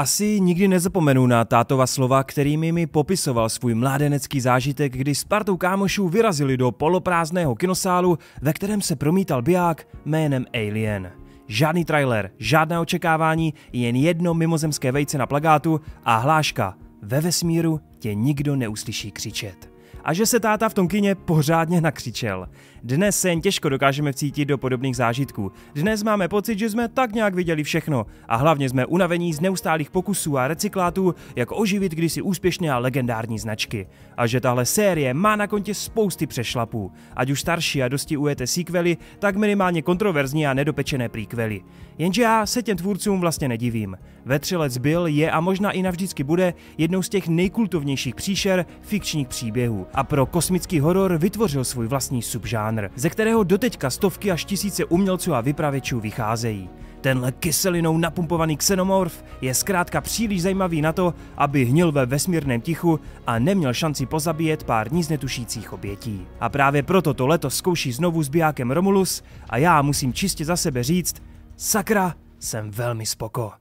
Asi nikdy nezapomenu na tátova slova, kterými mi popisoval svůj mládenecký zážitek, kdy s partou kámošů vyrazili do poloprázdného kinosálu, ve kterém se promítal biják jménem Alien. Žádný trailer, žádné očekávání, jen jedno mimozemské vejce na plagátu a hláška. Ve vesmíru tě nikdo neuslyší křičet a že se táta v tom kině pořádně nakřičel. Dnes se jen těžko dokážeme vcítit do podobných zážitků. Dnes máme pocit, že jsme tak nějak viděli všechno a hlavně jsme unavení z neustálých pokusů a recyklátů, jak oživit kdysi úspěšné a legendární značky. A že tahle série má na kontě spousty přešlapů, ať už starší a dosti ujete sequely, tak minimálně kontroverzní a nedopečené prequely. Jenže já se těm tvůrcům vlastně nedivím. Vetřelec byl, je a možná i navždycky bude jednou z těch nejkultovnějších příšer fikčních příběhů a pro kosmický horor vytvořil svůj vlastní subžánr, ze kterého doteďka stovky až tisíce umělců a vypravěčů vycházejí. Tenhle kyselinou napumpovaný xenomorf je zkrátka příliš zajímavý na to, aby hnil ve vesmírném tichu a neměl šanci pozabíjet pár nic netušících obětí. A právě proto to letos zkouší znovu s Romulus a já musím čistě za sebe říct, sakra, jsem velmi spoko.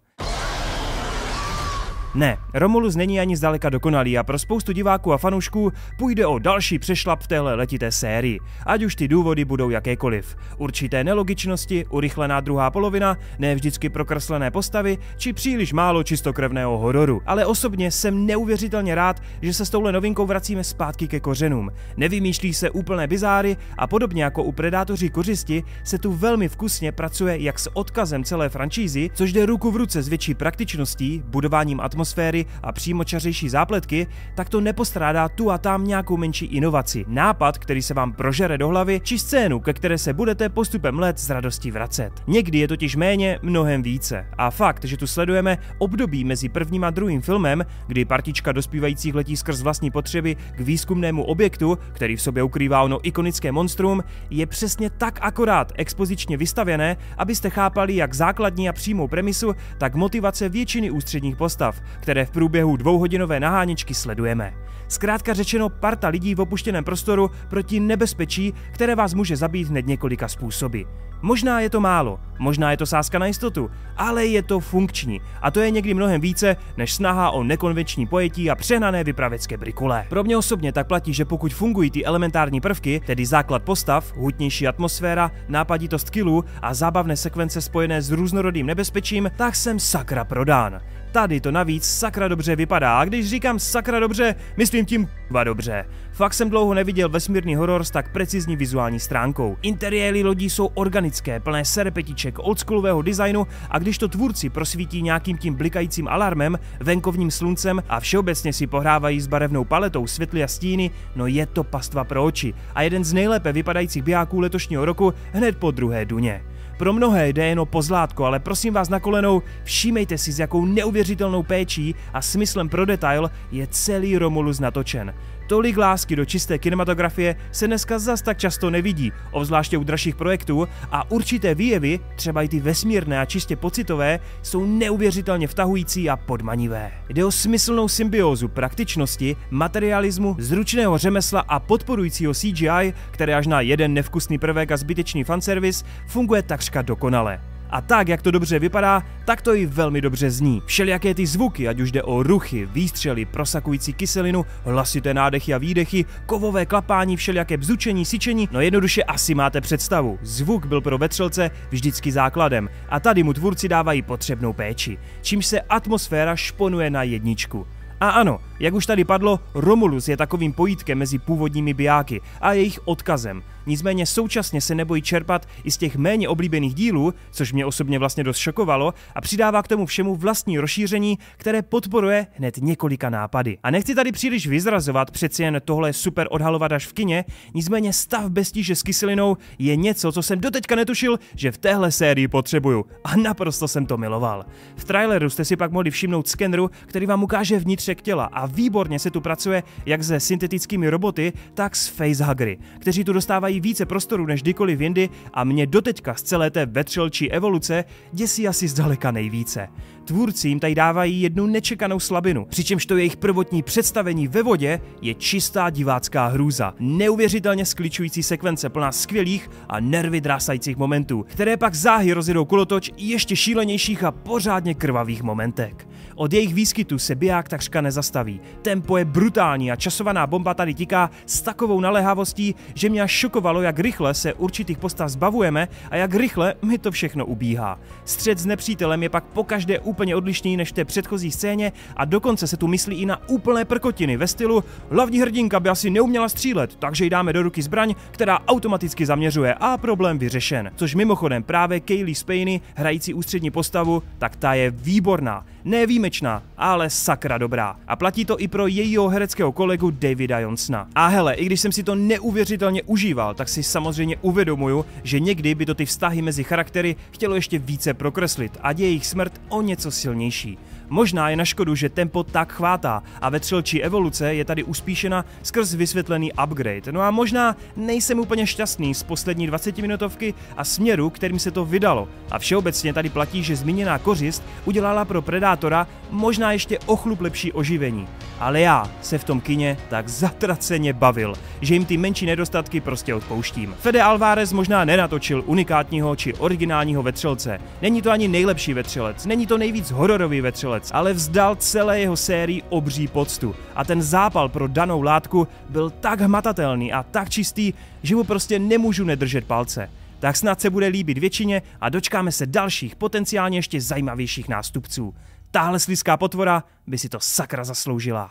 Ne, Romulus není ani zdaleka dokonalý a pro spoustu diváků a fanoušků půjde o další přešlap v téhle letité sérii, ať už ty důvody budou jakékoliv. Určité nelogičnosti, urychlená druhá polovina, ne vždycky prokreslené postavy, či příliš málo čistokrevného hororu. Ale osobně jsem neuvěřitelně rád, že se s touhle novinkou vracíme zpátky ke kořenům. Nevymýšlí se úplné bizáry a podobně jako u Predátoři kořisti se tu velmi vkusně pracuje jak s odkazem celé franšízy, což jde ruku v ruce s větší praktičností, budováním atmosféry atmosféry a přímočařejší zápletky, tak to nepostrádá tu a tam nějakou menší inovaci, nápad, který se vám prožere do hlavy, či scénu, ke které se budete postupem let z radostí vracet. Někdy je totiž méně, mnohem více. A fakt, že tu sledujeme období mezi prvním a druhým filmem, kdy partička dospívajících letí skrz vlastní potřeby k výzkumnému objektu, který v sobě ukrývá ono ikonické monstrum, je přesně tak akorát expozičně vystavěné, abyste chápali jak základní a přímou premisu, tak motivace většiny ústředních postav, které v průběhu dvouhodinové naháničky sledujeme. Zkrátka řečeno parta lidí v opuštěném prostoru proti nebezpečí, které vás může zabít hned několika způsoby. Možná je to málo, možná je to sázka na jistotu, ale je to funkční a to je někdy mnohem více než snaha o nekonvenční pojetí a přehnané vypravěcké brikule. Pro mě osobně tak platí, že pokud fungují ty elementární prvky, tedy základ postav, hutnější atmosféra, nápaditost killů a zábavné sekvence spojené s různorodým nebezpečím, tak jsem sakra prodán. Tady to navíc sakra dobře vypadá a když říkám sakra dobře, myslím tím k***va dobře. Fakt jsem dlouho neviděl vesmírný horor s tak precizní vizuální stránkou. Interiéry lodí jsou organické, plné serpetiček, oldschoolového designu a když to tvůrci prosvítí nějakým tím blikajícím alarmem, venkovním sluncem a všeobecně si pohrávají s barevnou paletou světly a stíny, no je to pastva pro oči a jeden z nejlépe vypadajících bijáků letošního roku hned po druhé duně. Pro mnohé jde jen o pozlátko, ale prosím vás na kolenou, všímejte si, s jakou neuvěřitelnou péčí a smyslem pro detail je celý Romulus natočen. Tolik lásky do čisté kinematografie se dneska zas tak často nevidí, obzvláště u dražších projektů a určité výjevy, třeba i ty vesmírné a čistě pocitové, jsou neuvěřitelně vtahující a podmanivé. Jde o smyslnou symbiózu praktičnosti, materialismu, zručného řemesla a podporujícího CGI, které až na jeden nevkusný prvek a zbytečný fanservice funguje takřka dokonale. A tak, jak to dobře vypadá, tak to i velmi dobře zní. Všelijaké ty zvuky, ať už jde o ruchy, výstřely, prosakující kyselinu, hlasité nádechy a výdechy, kovové klapání, všelijaké bzučení, syčení, no jednoduše asi máte představu. Zvuk byl pro vetřelce vždycky základem a tady mu tvůrci dávají potřebnou péči, čímž se atmosféra šponuje na jedničku. A ano, jak už tady padlo, Romulus je takovým pojítkem mezi původními bijáky a jejich odkazem. Nicméně současně se nebojí čerpat i z těch méně oblíbených dílů, což mě osobně vlastně dost šokovalo, a přidává k tomu všemu vlastní rozšíření, které podporuje hned několika nápady. A nechci tady příliš vyzrazovat, přeci jen tohle super odhalovat až v kině, nicméně stav bez tíže s kyselinou je něco, co jsem doteďka netušil, že v téhle sérii potřebuju. A naprosto jsem to miloval. V traileru jste si pak mohli všimnout skenru, který vám ukáže vnitřek těla a výborně se tu pracuje jak se syntetickými roboty, tak s facehuggery, kteří tu dostávají více prostoru než kdykoliv jindy a mě doteďka z celé té vetřelčí evoluce děsí asi zdaleka nejvíce. Tvůrci jim tady dávají jednu nečekanou slabinu, přičemž to jejich prvotní představení ve vodě je čistá divácká hrůza. Neuvěřitelně skličující sekvence plná skvělých a nervy drásajících momentů, které pak záhy rozjedou kolotoč ještě šílenějších a pořádně krvavých momentek. Od jejich výskytu se biják takřka nezastaví. Tempo je brutální a časovaná bomba tady tiká s takovou naléhavostí, že mě až šokovalo, jak rychle se určitých postav zbavujeme a jak rychle mi to všechno ubíhá. Střed s nepřítelem je pak pokaždé úplně odlišný než v té předchozí scéně a dokonce se tu myslí i na úplné prkotiny ve stylu hlavní hrdinka by asi neuměla střílet, takže jí dáme do ruky zbraň, která automaticky zaměřuje a problém vyřešen. Což mimochodem právě Kaylee Spaney, hrající ústřední postavu, tak ta je výborná. Ne výjimečná, ale sakra dobrá. A platí to i pro jejího hereckého kolegu Davida Jonsna. A hele, i když jsem si to neuvěřitelně užíval, tak si samozřejmě uvědomuju, že někdy by to ty vztahy mezi charaktery chtělo ještě více prokreslit a je jejich smrt o něco silnější. Možná je na škodu, že tempo tak chvátá a vetřelčí evoluce je tady uspíšena skrz vysvětlený upgrade. No a možná nejsem úplně šťastný z poslední 20 minutovky a směru, kterým se to vydalo. A všeobecně tady platí, že zmíněná kořist udělala pro Predátora možná ještě o lepší oživení. Ale já se v tom kině tak zatraceně bavil, že jim ty menší nedostatky prostě odpouštím. Fede Alvarez možná nenatočil unikátního či originálního vetřelce. Není to ani nejlepší vetřelec, není to nejvíc hororový vetřelec, ale vzdal celé jeho sérii obří poctu. A ten zápal pro danou látku byl tak hmatatelný a tak čistý, že mu prostě nemůžu nedržet palce tak snad se bude líbit většině a dočkáme se dalších potenciálně ještě zajímavějších nástupců. Tahle slizká potvora by si to sakra zasloužila.